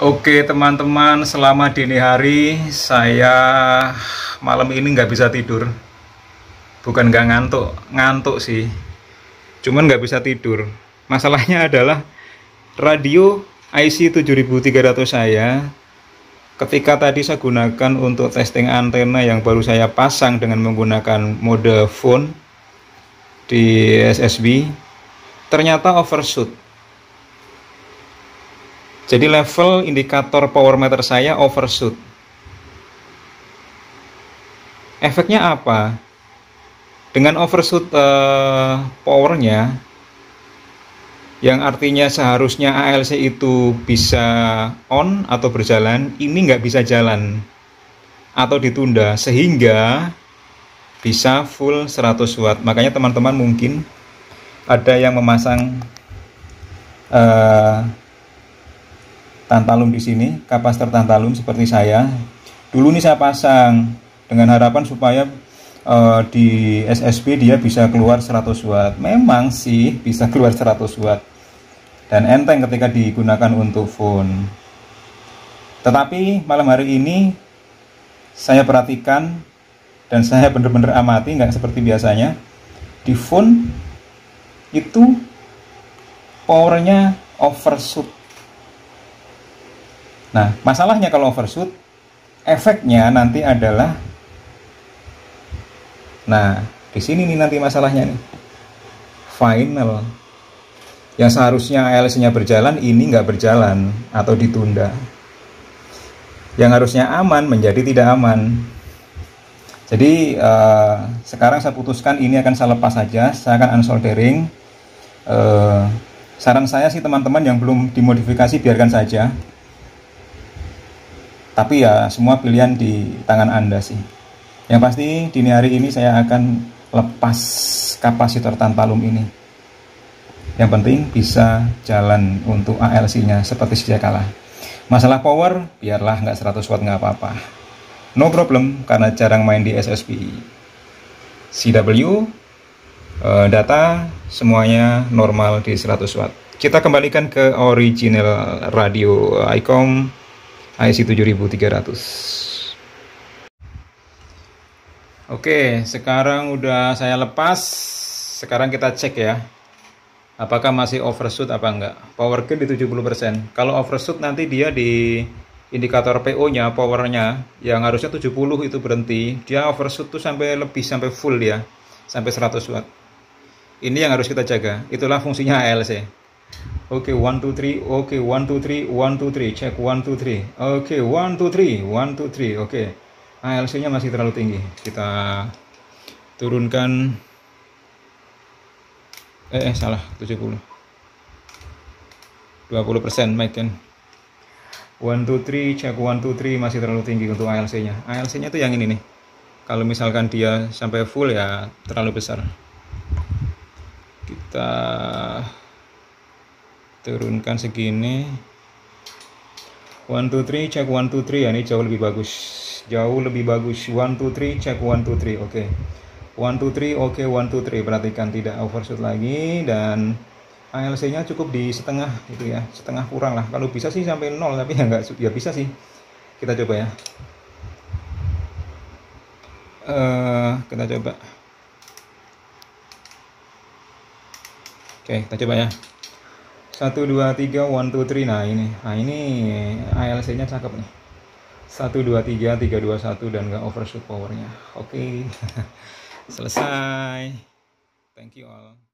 Oke teman-teman, selama dini hari saya malam ini nggak bisa tidur. Bukan nggak ngantuk, ngantuk sih. Cuman nggak bisa tidur. Masalahnya adalah radio IC 7300 saya ketika tadi saya gunakan untuk testing antena yang baru saya pasang dengan menggunakan mode phone di SSB ternyata overshoot jadi level indikator power meter saya overshoot. Efeknya apa? Dengan overshoot uh, powernya, yang artinya seharusnya ALC itu bisa on atau berjalan, ini nggak bisa jalan atau ditunda sehingga bisa full 100 watt. Makanya teman-teman mungkin ada yang memasang uh, tantalum di sini, kapasitor tantalum seperti saya. Dulu nih saya pasang dengan harapan supaya uh, di SSB dia bisa keluar 100 watt. Memang sih bisa keluar 100 watt. Dan enteng ketika digunakan untuk phone. Tetapi malam hari ini saya perhatikan dan saya benar-benar amati nggak seperti biasanya di phone itu powernya overshoot Nah, masalahnya kalau overshoot, efeknya nanti adalah Nah, di sini nih nanti masalahnya nih. Final. Yang seharusnya ALS-nya berjalan, ini nggak berjalan atau ditunda. Yang harusnya aman menjadi tidak aman. Jadi uh, sekarang saya putuskan ini akan saya lepas saja, saya akan unsoldering. Uh, saran saya sih teman-teman yang belum dimodifikasi biarkan saja tapi ya semua pilihan di tangan anda sih. Yang pasti dini hari ini saya akan lepas kapasitor tantalum ini. Yang penting bisa jalan untuk ALC nya seperti sejak kalah. Masalah power biarlah nggak 100 watt nggak apa-apa. No problem karena jarang main di SSP CW eh, data semuanya normal di 100 watt. Kita kembalikan ke original radio ICOM IC 7300 Oke sekarang udah saya lepas. Sekarang kita cek ya apakah masih overshoot apa enggak. Power gain di 70% kalau overshoot nanti dia di indikator PO nya powernya yang harusnya 70 itu berhenti dia overshoot tuh sampai lebih sampai full dia sampai 100 watt. Ini yang harus kita jaga. Itulah fungsinya ALC Oke, okay, one two three. Oke, okay, one two three, one two three. Cek one two three. Oke, okay, one two three, one two three. Oke, okay. ALC-nya masih terlalu tinggi. Kita turunkan. Eh, eh salah, 70. 20 persen, Mike kan. One two three, cek one two three masih terlalu tinggi untuk ALC-nya. ALC-nya tuh yang ini nih. Kalau misalkan dia sampai full ya terlalu besar. Kita turunkan segini. 1 2 3 cek 1 2 3 ya ini jauh lebih bagus. Jauh lebih bagus. 1 2 3 cek 1 2 3 oke. 1 2 3 oke 1 2 3 perhatikan tidak overshoot lagi. Dan ALC nya cukup di setengah itu ya. Setengah kurang lah. Kalau bisa sih sampai 0 tapi ya enggak ya bisa sih. Kita coba ya. Uh, kita coba. Oke kita coba ya satu dua tiga one two three. Nah ini. Nah ini ALC nya cakep nih. satu dua tiga tiga dua satu dan nggak overshoot powernya. Oke. Okay. selesai. Thank you all